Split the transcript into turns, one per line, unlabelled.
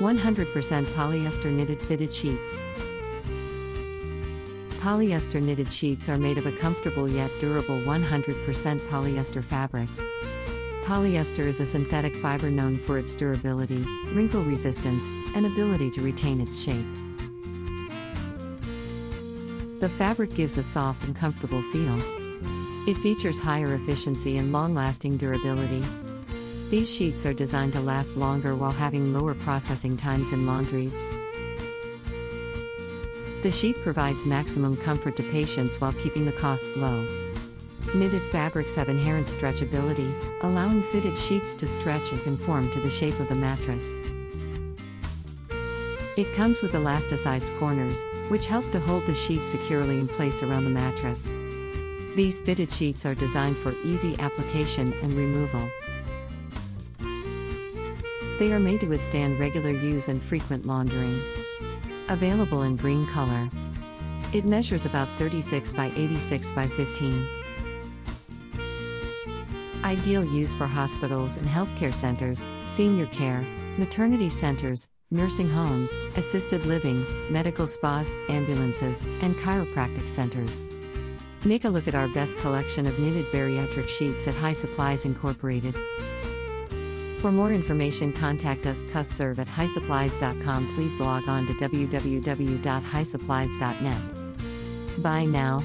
100% polyester knitted fitted sheets. Polyester knitted sheets are made of a comfortable yet durable 100% polyester fabric. Polyester is a synthetic fiber known for its durability, wrinkle resistance, and ability to retain its shape. The fabric gives a soft and comfortable feel. It features higher efficiency and long lasting durability. These sheets are designed to last longer while having lower processing times in laundries. The sheet provides maximum comfort to patients while keeping the costs low. Knitted fabrics have inherent stretchability, allowing fitted sheets to stretch and conform to the shape of the mattress. It comes with elasticized corners, which help to hold the sheet securely in place around the mattress. These fitted sheets are designed for easy application and removal. They are made to withstand regular use and frequent laundering. Available in green color. It measures about 36 by 86 by 15. Ideal use for hospitals and healthcare centers, senior care, maternity centers, nursing homes, assisted living, medical spas, ambulances, and chiropractic centers. Make a look at our best collection of knitted bariatric sheets at HY Supplies Incorporated. For more information, contact us custserv at hysupplies.com. Please log on to www.hysupplies.net. Bye now.